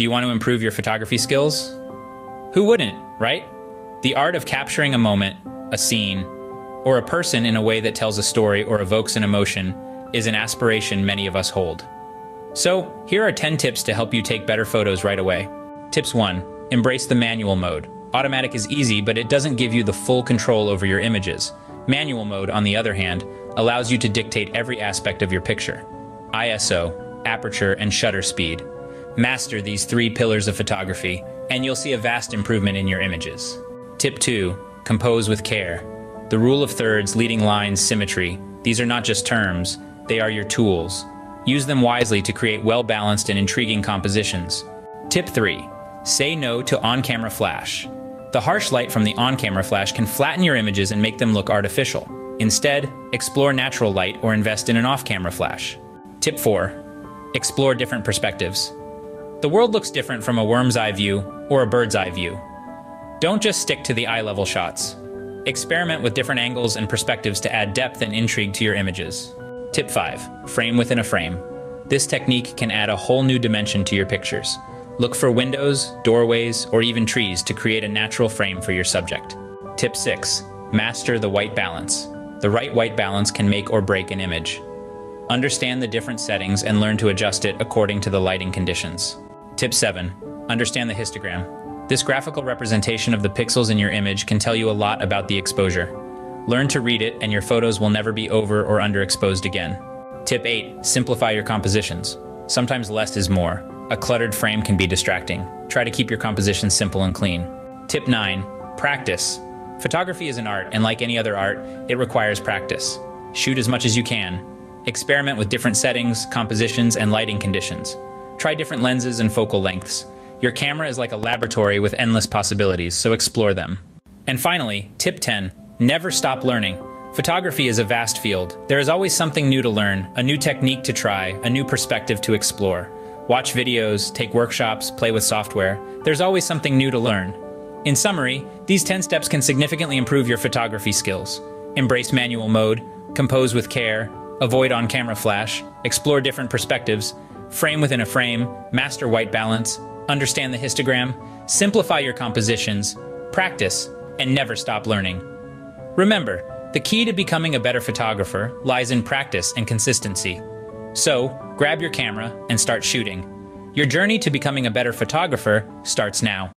Do you want to improve your photography skills? Who wouldn't, right? The art of capturing a moment, a scene, or a person in a way that tells a story or evokes an emotion is an aspiration many of us hold. So, here are 10 tips to help you take better photos right away. Tips 1. Embrace the manual mode. Automatic is easy, but it doesn't give you the full control over your images. Manual mode, on the other hand, allows you to dictate every aspect of your picture. ISO, aperture, and shutter speed. Master these three pillars of photography, and you'll see a vast improvement in your images. Tip 2. Compose with care. The rule of thirds, leading lines, symmetry. These are not just terms, they are your tools. Use them wisely to create well-balanced and intriguing compositions. Tip 3. Say no to on-camera flash. The harsh light from the on-camera flash can flatten your images and make them look artificial. Instead, explore natural light or invest in an off-camera flash. Tip 4. Explore different perspectives. The world looks different from a worm's eye view or a bird's eye view. Don't just stick to the eye-level shots. Experiment with different angles and perspectives to add depth and intrigue to your images. Tip 5. Frame within a frame. This technique can add a whole new dimension to your pictures. Look for windows, doorways, or even trees to create a natural frame for your subject. Tip 6. Master the white balance. The right white balance can make or break an image. Understand the different settings and learn to adjust it according to the lighting conditions. Tip 7. Understand the histogram. This graphical representation of the pixels in your image can tell you a lot about the exposure. Learn to read it and your photos will never be over or underexposed again. Tip 8. Simplify your compositions. Sometimes less is more. A cluttered frame can be distracting. Try to keep your composition simple and clean. Tip 9. Practice. Photography is an art, and like any other art, it requires practice. Shoot as much as you can. Experiment with different settings, compositions, and lighting conditions. Try different lenses and focal lengths. Your camera is like a laboratory with endless possibilities, so explore them. And finally, tip 10. Never stop learning. Photography is a vast field. There is always something new to learn, a new technique to try, a new perspective to explore. Watch videos, take workshops, play with software. There's always something new to learn. In summary, these 10 steps can significantly improve your photography skills. Embrace manual mode, compose with care, avoid on-camera flash, explore different perspectives, frame within a frame, master white balance, understand the histogram, simplify your compositions, practice, and never stop learning. Remember, the key to becoming a better photographer lies in practice and consistency. So, grab your camera and start shooting. Your journey to becoming a better photographer starts now.